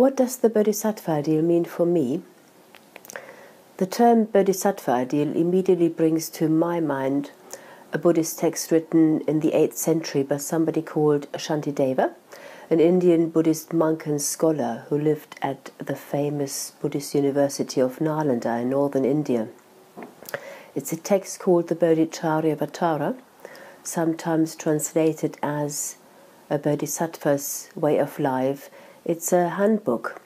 What does the Bodhisattva ideal mean for me? The term Bodhisattva ideal immediately brings to my mind a Buddhist text written in the 8th century by somebody called Shantideva, an Indian Buddhist monk and scholar who lived at the famous Buddhist University of Nalanda in northern India. It's a text called the Bodhicharyavatara, sometimes translated as a Bodhisattva's way of life. It's a handbook,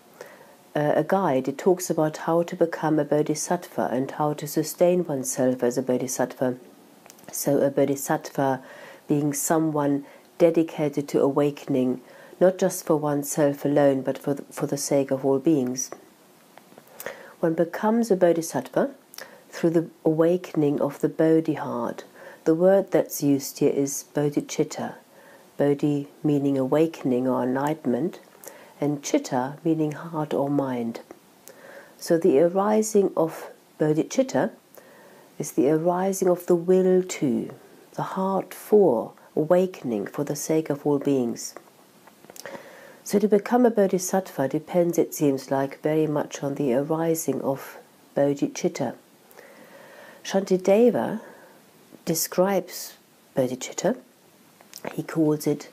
a guide. It talks about how to become a Bodhisattva and how to sustain oneself as a Bodhisattva. So, a Bodhisattva being someone dedicated to awakening, not just for oneself alone, but for the, for the sake of all beings. One becomes a Bodhisattva through the awakening of the Bodhi heart. The word that's used here is bodhicitta, bodhi meaning awakening or enlightenment, and chitta meaning heart or mind. So the arising of bodhicitta is the arising of the will to, the heart for, awakening for the sake of all beings. So to become a bodhisattva depends, it seems like, very much on the arising of bodhicitta. Shantideva describes bodhicitta. He calls it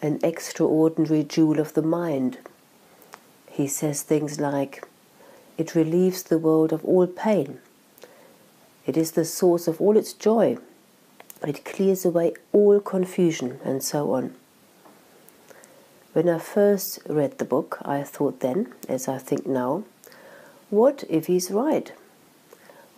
an extraordinary jewel of the mind. He says things like, it relieves the world of all pain. It is the source of all its joy. It clears away all confusion, and so on. When I first read the book, I thought then, as I think now, what if he's right?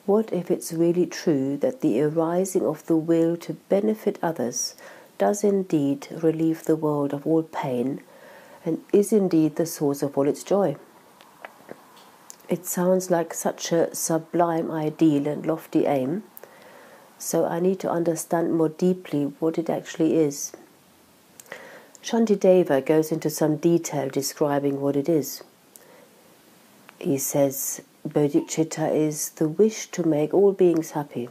What if it's really true that the arising of the will to benefit others does indeed relieve the world of all pain and is indeed the source of all its joy? It sounds like such a sublime ideal and lofty aim, so I need to understand more deeply what it actually is. Shantideva goes into some detail describing what it is. He says, Bodhicitta is the wish to make all beings happy.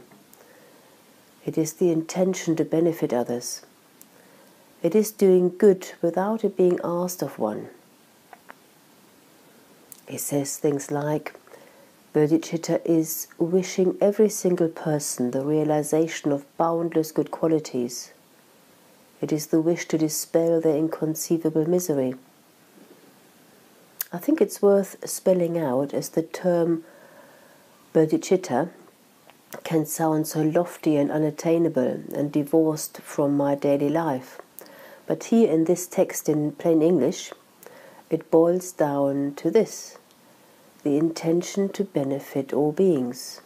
It is the intention to benefit others. It is doing good without it being asked of one. It says things like Bodhicitta is wishing every single person the realization of boundless good qualities. It is the wish to dispel their inconceivable misery. I think it's worth spelling out as the term bodhicitta can sound so lofty and unattainable and divorced from my daily life. But here in this text in plain English, it boils down to this the intention to benefit all beings.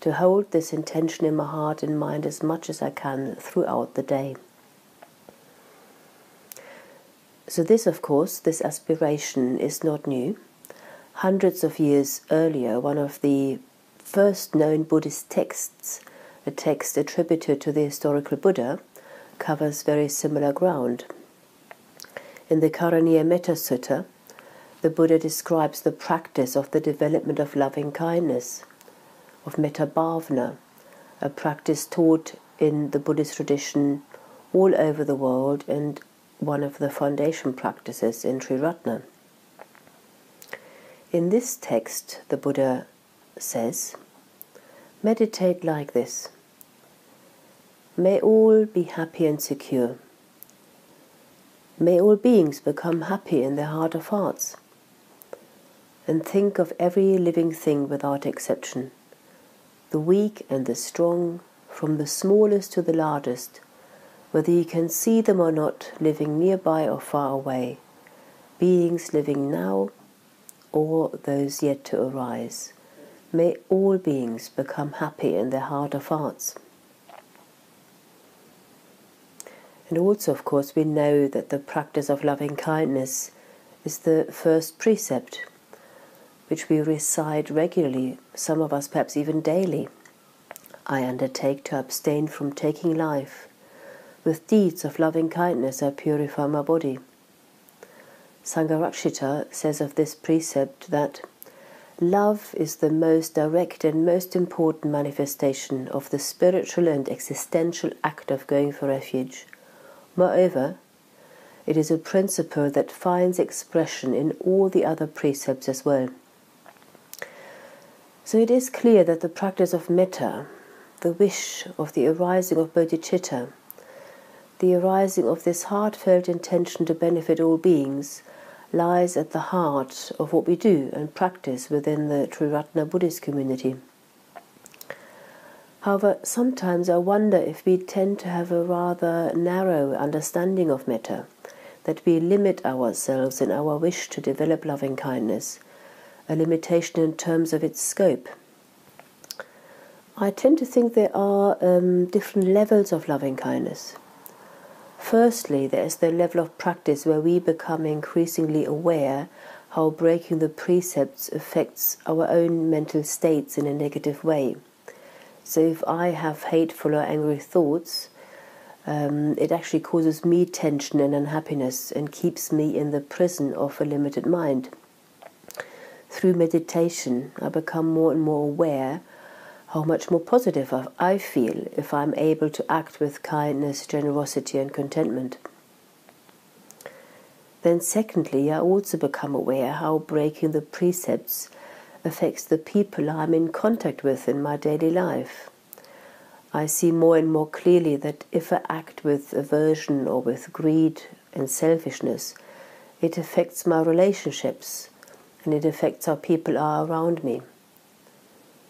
To hold this intention in my heart and mind as much as I can throughout the day. So, this, of course, this aspiration is not new. Hundreds of years earlier, one of the first known Buddhist texts, a text attributed to the historical Buddha, covers very similar ground. In the Karaniya Metta Sutta, the Buddha describes the practice of the development of loving kindness, of metta bhavana, a practice taught in the Buddhist tradition all over the world and one of the foundation practices in Triratna. In this text, the Buddha says, Meditate like this. May all be happy and secure. May all beings become happy in their heart of hearts. And think of every living thing without exception, the weak and the strong, from the smallest to the largest whether you can see them or not, living nearby or far away, beings living now or those yet to arise. May all beings become happy in their heart of hearts. And also, of course, we know that the practice of loving kindness is the first precept, which we recite regularly, some of us perhaps even daily. I undertake to abstain from taking life with deeds of loving kindness I purify my body. Sangharakshita says of this precept that love is the most direct and most important manifestation of the spiritual and existential act of going for refuge. Moreover, It is a principle that finds expression in all the other precepts as well. So it is clear that the practice of metta, the wish of the arising of bodhicitta, the arising of this heartfelt intention to benefit all beings, lies at the heart of what we do and practice within the Triratna Buddhist community. However, sometimes I wonder if we tend to have a rather narrow understanding of metta, that we limit ourselves in our wish to develop loving kindness, a limitation in terms of its scope. I tend to think there are um, different levels of loving kindness. Firstly, there is the level of practice where we become increasingly aware how breaking the precepts affects our own mental states in a negative way. So if I have hateful or angry thoughts, um, it actually causes me tension and unhappiness and keeps me in the prison of a limited mind. Through meditation, I become more and more aware how much more positive I feel if I'm able to act with kindness, generosity, and contentment. Then, secondly, I also become aware how breaking the precepts affects the people I'm in contact with in my daily life. I see more and more clearly that if I act with aversion or with greed and selfishness, it affects my relationships and it affects how people are around me.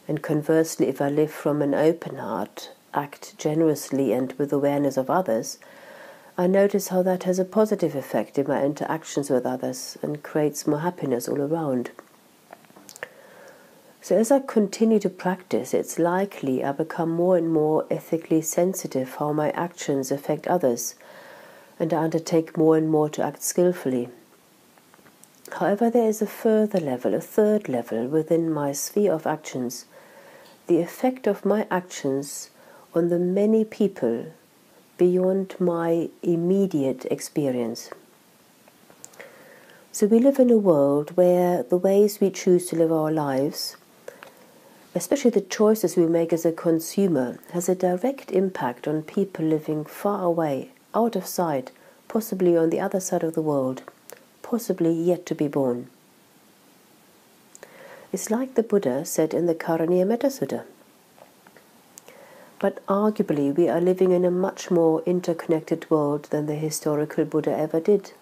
And conversely, if I live from an open heart, act generously and with awareness of others, I notice how that has a positive effect in my interactions with others and creates more happiness all around. So, as I continue to practice, it's likely I become more and more ethically sensitive how my actions affect others, and I undertake more and more to act skillfully. However, there is a further level, a third level within my sphere of actions the effect of my actions on the many people beyond my immediate experience. So, we live in a world where the ways we choose to live our lives especially the choices we make as a consumer, has a direct impact on people living far away, out of sight, possibly on the other side of the world, possibly yet to be born. It's like the Buddha said in the Karaniya Metta Sutta. But arguably, we are living in a much more interconnected world than the historical Buddha ever did.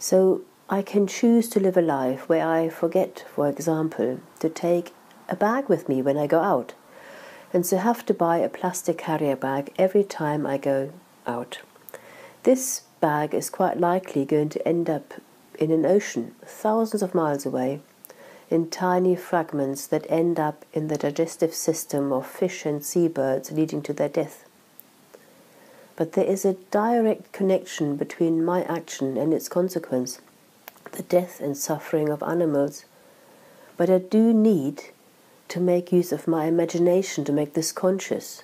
So, I can choose to live a life where I forget, for example, to take a bag with me when I go out, and so have to buy a plastic carrier bag every time I go out. This bag is quite likely going to end up in an ocean thousands of miles away in tiny fragments that end up in the digestive system of fish and seabirds, leading to their death. But there is a direct connection between my action and its consequence the death and suffering of animals, but I do need to make use of my imagination to make this conscious,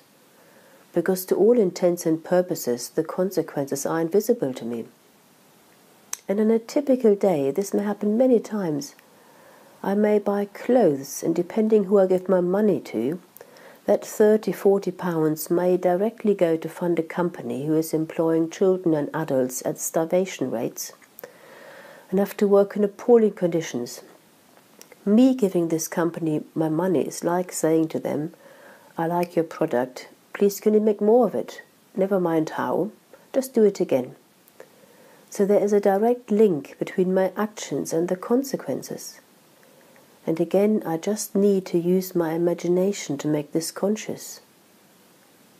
because to all intents and purposes, the consequences are invisible to me. And on a typical day, this may happen many times. I may buy clothes, and depending who I give my money to, that 30, 40 pounds may directly go to fund a company who is employing children and adults at starvation rates and have to work in appalling conditions. Me giving this company my money is like saying to them, I like your product, please can you make more of it? Never mind how, just do it again. So there is a direct link between my actions and the consequences. And again, I just need to use my imagination to make this conscious,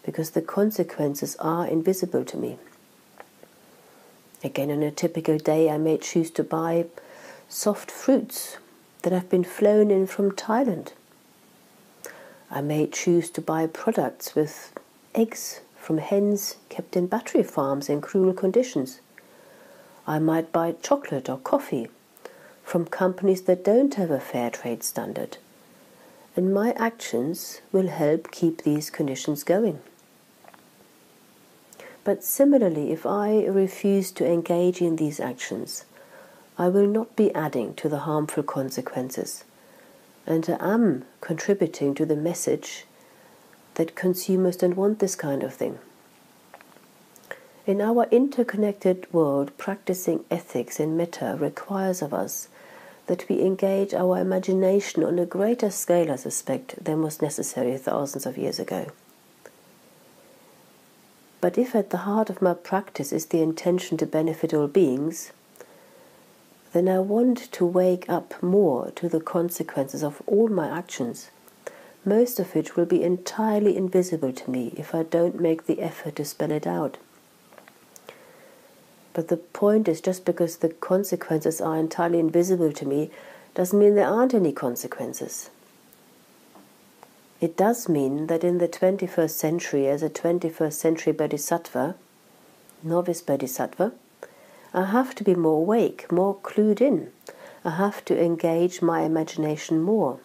because the consequences are invisible to me. Again, on a typical day, I may choose to buy soft fruits that have been flown in from Thailand. I may choose to buy products with eggs from hens kept in battery farms in cruel conditions. I might buy chocolate or coffee from companies that don't have a fair trade standard. And my actions will help keep these conditions going. But similarly, if I refuse to engage in these actions, I will not be adding to the harmful consequences, and I am contributing to the message that consumers don't want this kind of thing. In our interconnected world, practicing ethics and metta requires of us that we engage our imagination on a greater scale, I suspect, than was necessary thousands of years ago. But if at the heart of my practice is the intention to benefit all beings, then I want to wake up more to the consequences of all my actions, most of which will be entirely invisible to me if I don't make the effort to spell it out. But the point is, just because the consequences are entirely invisible to me doesn't mean there aren't any consequences. It does mean that in the 21st century, as a 21st century bodhisattva, novice bodhisattva, I have to be more awake, more clued in. I have to engage my imagination more.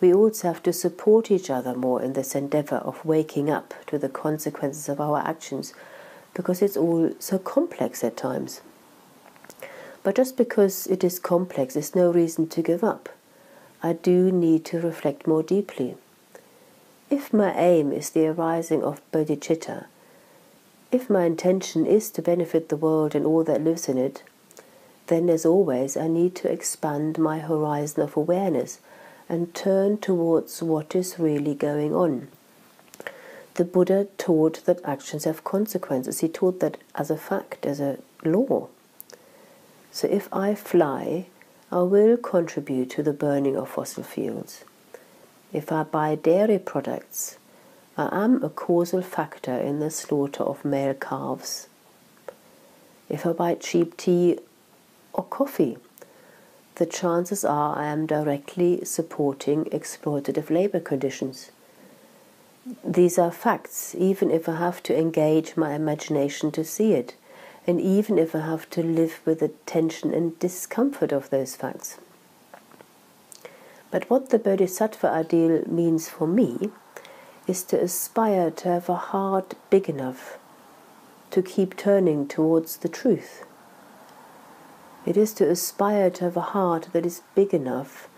We also have to support each other more in this endeavor of waking up to the consequences of our actions because it's all so complex at times. But just because it is complex is no reason to give up. I do need to reflect more deeply. If my aim is the arising of bodhicitta, if my intention is to benefit the world and all that lives in it, then as always I need to expand my horizon of awareness and turn towards what is really going on the Buddha taught that actions have consequences. He taught that as a fact, as a law. So if I fly, will contribute to the burning of fossil fuels. If I buy dairy products, I am a causal factor in the slaughter of male calves. If I buy cheap tea or coffee, the chances are I am directly supporting exploitative labor conditions these are facts, even if I have to engage my imagination to see it, and even if I have to live with the tension and discomfort of those facts. But what the Bodhisattva ideal means for me is to aspire to have a heart big enough to keep turning towards the truth. It is to aspire to have a heart that is big enough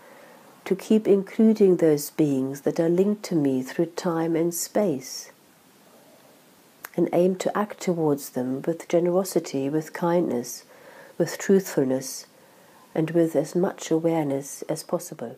to keep including those beings that are linked to me through time and space, and aim to act towards them with generosity, with kindness, with truthfulness, and with as much awareness as possible.